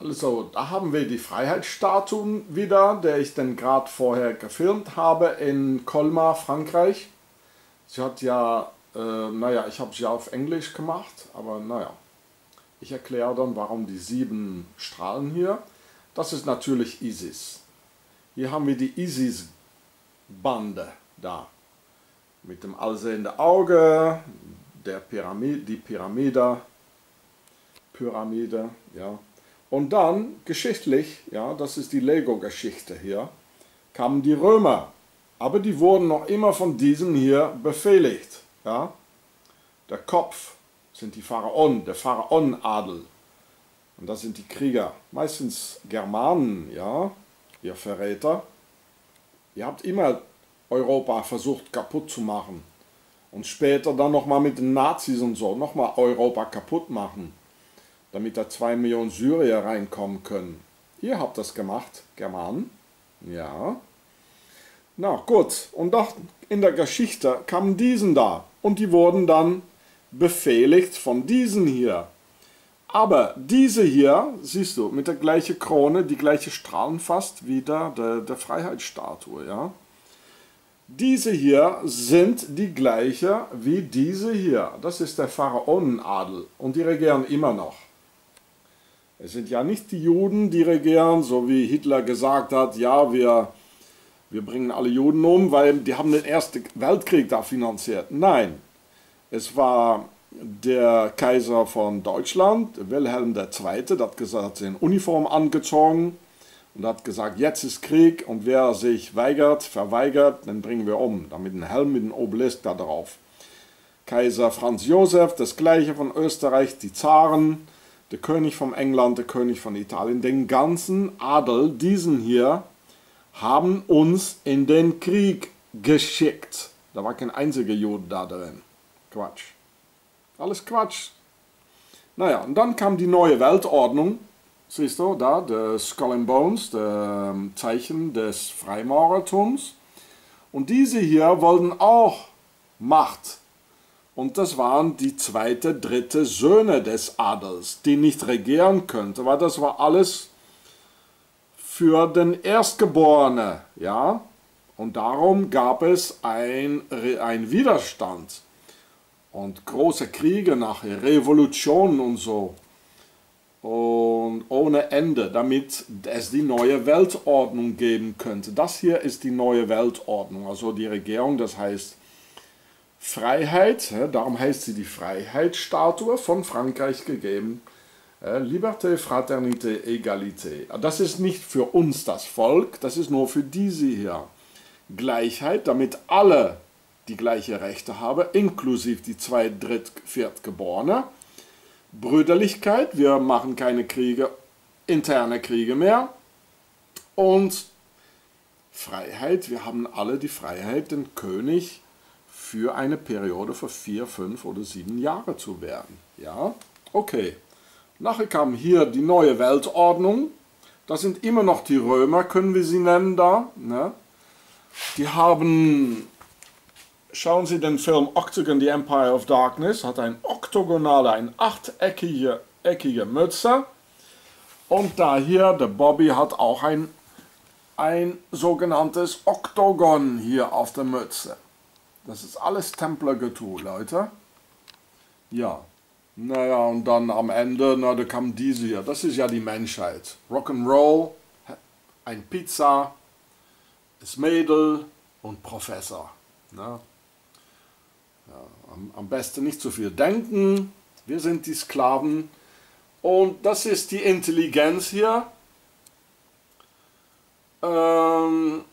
Also, da haben wir die Freiheitsstatuen wieder, der ich dann gerade vorher gefilmt habe in Colmar, Frankreich. Sie hat ja, äh, naja, ich habe sie auf Englisch gemacht, aber naja. Ich erkläre dann, warum die sieben Strahlen hier. Das ist natürlich Isis. Hier haben wir die Isis-Bande da. Mit dem allsehenden Auge, der Pyramide, die Pyramide, Pyramide, ja. Und dann, geschichtlich, ja, das ist die Lego-Geschichte hier, kamen die Römer. Aber die wurden noch immer von diesem hier befehligt, ja. Der Kopf sind die Pharaonen, der Pharaonenadel. Und das sind die Krieger, meistens Germanen, ja, ihr Verräter. Ihr habt immer Europa versucht kaputt zu machen. Und später dann nochmal mit den Nazis und so, nochmal Europa kaputt machen damit da zwei Millionen Syrier reinkommen können. Ihr habt das gemacht, Germanen. Ja. Na gut, und doch in der Geschichte kamen diesen da und die wurden dann befehligt von diesen hier. Aber diese hier, siehst du, mit der gleichen Krone, die gleiche Strahlen fast wie der, der, der Freiheitsstatue, ja. Diese hier sind die gleiche wie diese hier. Das ist der Pharaonenadel und die regieren immer noch. Es sind ja nicht die Juden, die regieren, so wie Hitler gesagt hat, ja, wir, wir bringen alle Juden um, weil die haben den Ersten Weltkrieg da finanziert. Nein, es war der Kaiser von Deutschland, Wilhelm II., der hat gesagt, hat seine Uniform angezogen und hat gesagt, jetzt ist Krieg und wer sich weigert, verweigert, den bringen wir um. Damit ein Helm mit einem Obelisk da drauf. Kaiser Franz Josef, das gleiche von Österreich, die Zaren, der König von England, der König von Italien, den ganzen Adel, diesen hier, haben uns in den Krieg geschickt. Da war kein einziger Jude da drin. Quatsch. Alles Quatsch. Naja, und dann kam die neue Weltordnung. Siehst du, da, der Skull and Bones, der ähm, Zeichen des Freimaurertums. Und diese hier wollten auch Macht und das waren die zweite, dritte Söhne des Adels, die nicht regieren könnten, weil das war alles für den Erstgeborene, ja. Und darum gab es ein, ein Widerstand und große Kriege nachher, Revolutionen und so. Und ohne Ende, damit es die neue Weltordnung geben könnte. Das hier ist die neue Weltordnung, also die Regierung, das heißt Freiheit, darum heißt sie die Freiheitsstatue von Frankreich gegeben. Liberté, Fraternité, Egalité. Das ist nicht für uns das Volk, das ist nur für diese hier. Gleichheit, damit alle die gleiche Rechte haben, inklusive die zwei, dritt, viertgeborene. Brüderlichkeit, wir machen keine Kriege, interne Kriege mehr. Und Freiheit, wir haben alle die Freiheit, den König für eine Periode von vier, fünf oder sieben Jahre zu werden. Ja, okay. Nachher kam hier die neue Weltordnung. Das sind immer noch die Römer, können wir sie nennen da. Ne? Die haben, schauen Sie den Film Octagon, The Empire of Darkness, hat ein oktogonale, ein achteckige eckige Mütze. Und da hier, der Bobby hat auch ein, ein sogenanntes Oktogon hier auf der Mütze. Das ist alles Templergetue, Leute. Ja. Naja, und dann am Ende, na, da kam diese hier. Das ist ja die Menschheit. Rock'n'Roll, ein Pizza, das Mädel und Professor. Ne? Ja, am, am besten nicht zu viel denken. Wir sind die Sklaven. Und das ist die Intelligenz hier. Ähm,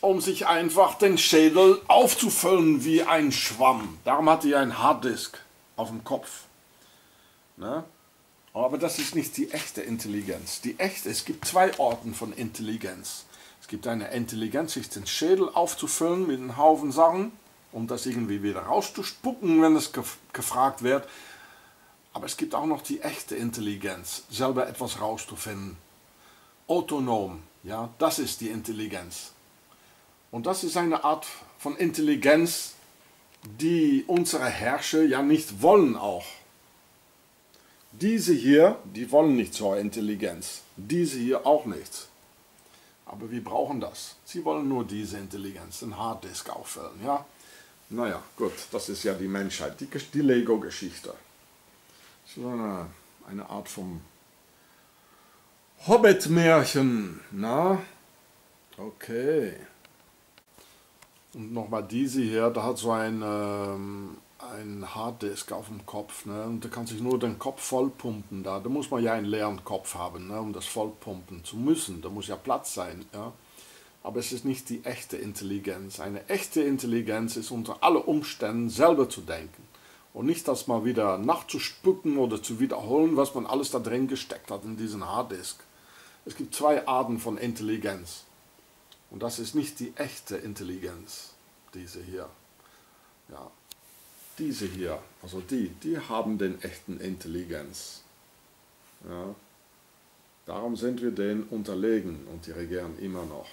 um sich einfach den Schädel aufzufüllen wie ein Schwamm. Darum hatte er ein Harddisk auf dem Kopf. Ne? Aber das ist nicht die echte Intelligenz. Die echte, es gibt zwei Orten von Intelligenz. Es gibt eine Intelligenz, sich den Schädel aufzufüllen mit einem Haufen Sachen, um das irgendwie wieder rauszuspucken, wenn es gefragt wird. Aber es gibt auch noch die echte Intelligenz, selber etwas rauszufinden. Autonom, ja, das ist die Intelligenz. Und das ist eine Art von Intelligenz, die unsere Herrscher ja nicht wollen auch. Diese hier, die wollen nicht zur Intelligenz. Diese hier auch nicht. Aber wir brauchen das. Sie wollen nur diese Intelligenz, den Harddisk auffüllen, ja? Naja, gut, das ist ja die Menschheit, die, die Lego-Geschichte. So eine, eine Art von Hobbit-Märchen, na? Okay. Und nochmal diese hier, da hat so ein, ähm, ein Harddisk auf dem Kopf. Ne? Und da kann sich nur den Kopf vollpumpen. Da. da muss man ja einen leeren Kopf haben, ne? um das vollpumpen zu müssen. Da muss ja Platz sein. Ja? Aber es ist nicht die echte Intelligenz. Eine echte Intelligenz ist unter allen Umständen selber zu denken. Und nicht das mal wieder nachzuspucken oder zu wiederholen, was man alles da drin gesteckt hat in diesen Harddisk. Es gibt zwei Arten von Intelligenz. Und das ist nicht die echte Intelligenz, diese hier. Ja, diese hier, also die, die haben den echten Intelligenz. Ja. Darum sind wir denen unterlegen und die regieren immer noch.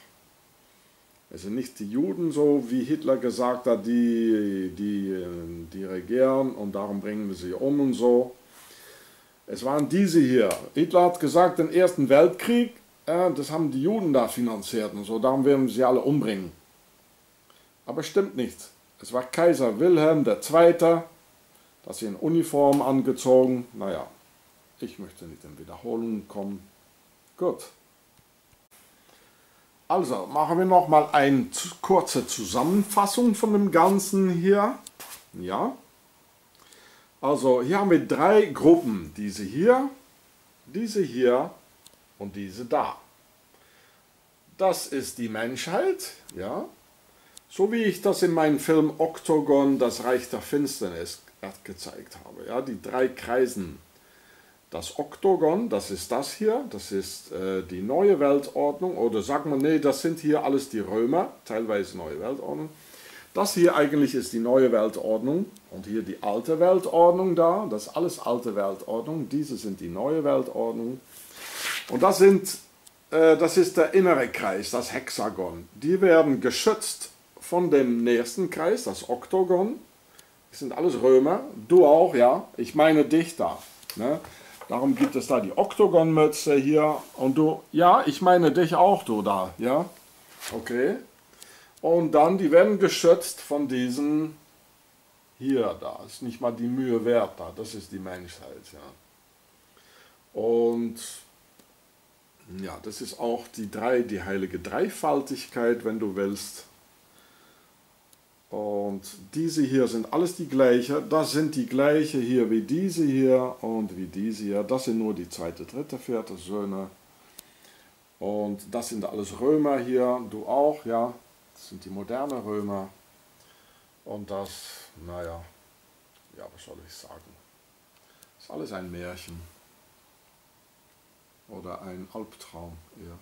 Es sind nicht die Juden so, wie Hitler gesagt hat, die, die, die regieren und darum bringen wir sie um und so. Es waren diese hier. Hitler hat gesagt, den Ersten Weltkrieg, äh, das haben die Juden da finanziert und so, darum werden sie alle umbringen. Aber stimmt nicht. Es war Kaiser Wilhelm II., das in Uniform angezogen. Naja, ich möchte nicht in Wiederholungen kommen. Gut. Also, machen wir noch mal eine kurze Zusammenfassung von dem Ganzen hier. Ja. Also, hier haben wir drei Gruppen. Diese hier, diese hier und diese da. Das ist die Menschheit, ja. So wie ich das in meinem Film Oktogon, das Reich der Finsternis, gezeigt habe. Ja, die drei Kreisen. Das Oktogon, das ist das hier, das ist äh, die neue Weltordnung. Oder sagt man, nee, das sind hier alles die Römer, teilweise neue Weltordnung. Das hier eigentlich ist die neue Weltordnung und hier die alte Weltordnung da. Das ist alles alte Weltordnung. Diese sind die neue Weltordnung. Und das, sind, äh, das ist der innere Kreis, das Hexagon. Die werden geschützt von dem nächsten Kreis, das Oktogon. Das sind alles Römer. Du auch, ja. Ich meine dich da. Ne? Darum gibt es da die Oktogonmütze hier. Und du, ja, ich meine dich auch, du da, ja. Okay. Und dann, die werden geschützt von diesen hier da. Ist nicht mal die Mühe wert da. Das ist die Menschheit, ja. Und ja, das ist auch die drei, die heilige Dreifaltigkeit, wenn du willst. Und diese hier sind alles die gleiche. Das sind die gleiche hier wie diese hier und wie diese hier. Das sind nur die zweite, dritte, vierte Söhne. Und das sind alles Römer hier. Du auch, ja. Das sind die modernen Römer. Und das, naja, ja, was soll ich sagen? Das ist alles ein Märchen. Oder ein Albtraum eher.